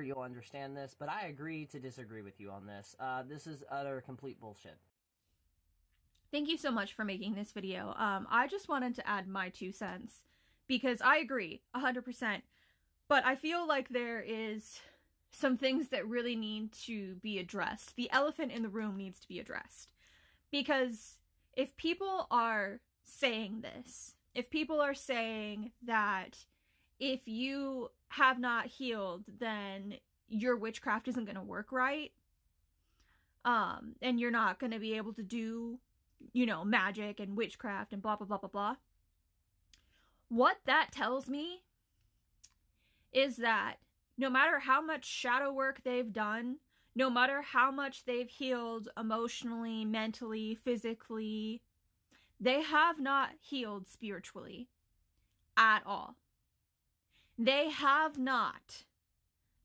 you'll understand this, but I agree to disagree with you on this. Uh, this is utter complete bullshit. Thank you so much for making this video. Um, I just wanted to add my two cents because I agree 100%, but I feel like there is some things that really need to be addressed. The elephant in the room needs to be addressed because if people are saying this, if people are saying that if you have not healed, then your witchcraft isn't going to work right. Um, and you're not going to be able to do, you know, magic and witchcraft and blah, blah, blah, blah, blah. What that tells me is that no matter how much shadow work they've done, no matter how much they've healed emotionally, mentally, physically, they have not healed spiritually at all. They have not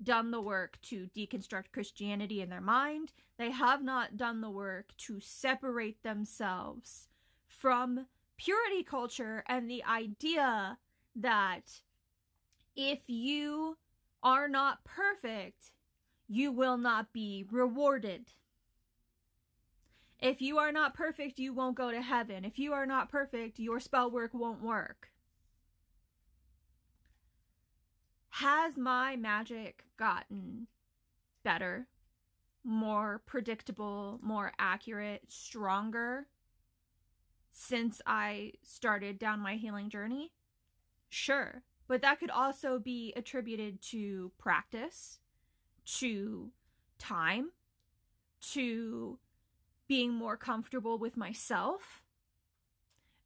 done the work to deconstruct Christianity in their mind. They have not done the work to separate themselves from purity culture and the idea that if you are not perfect, you will not be rewarded. If you are not perfect, you won't go to heaven. If you are not perfect, your spell work won't work. Has my magic gotten better, more predictable, more accurate, stronger since I started down my healing journey? Sure. But that could also be attributed to practice, to time, to being more comfortable with myself,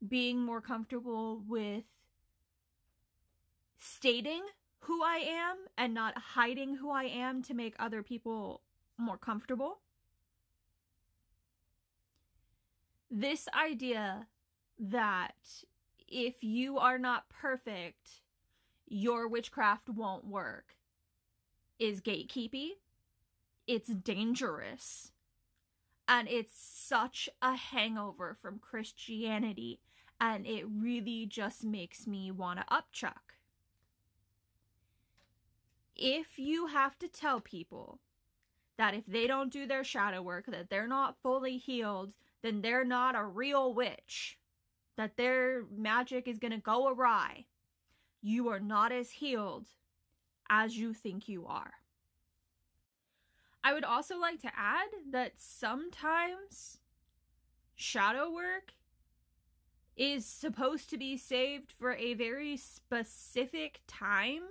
being more comfortable with stating who I am and not hiding who I am to make other people more comfortable. This idea that if you are not perfect, your witchcraft won't work is gatekeepy. It's dangerous. And it's such a hangover from Christianity. And it really just makes me want to upchuck if you have to tell people that if they don't do their shadow work, that they're not fully healed, then they're not a real witch, that their magic is going to go awry, you are not as healed as you think you are. I would also like to add that sometimes shadow work is supposed to be saved for a very specific time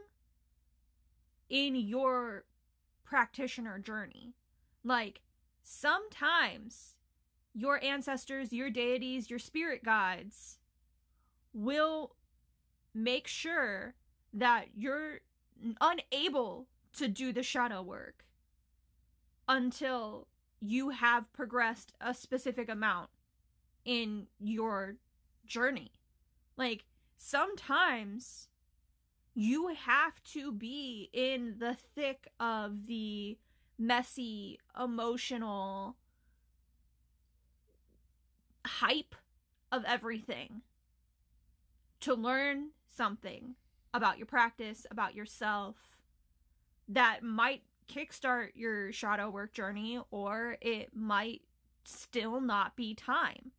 in your practitioner journey. Like, sometimes your ancestors, your deities, your spirit guides will make sure that you're unable to do the shadow work until you have progressed a specific amount in your journey. Like, sometimes you have to be in the thick of the messy, emotional hype of everything to learn something about your practice, about yourself that might kickstart your shadow work journey or it might still not be time.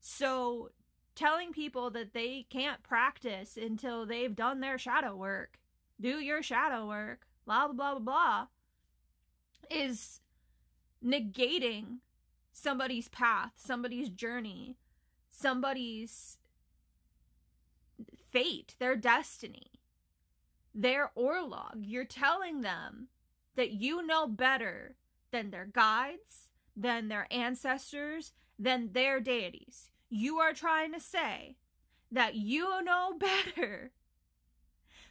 So telling people that they can't practice until they've done their shadow work. Do your shadow work, blah, blah, blah, blah, blah, is negating somebody's path, somebody's journey, somebody's fate, their destiny, their orlog. You're telling them that you know better than their guides, than their ancestors, than their deities you are trying to say that you know better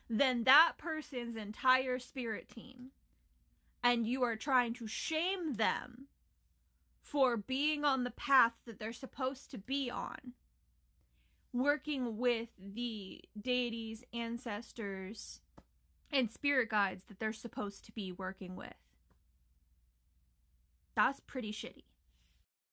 than that person's entire spirit team. And you are trying to shame them for being on the path that they're supposed to be on. Working with the deities, ancestors, and spirit guides that they're supposed to be working with. That's pretty shitty.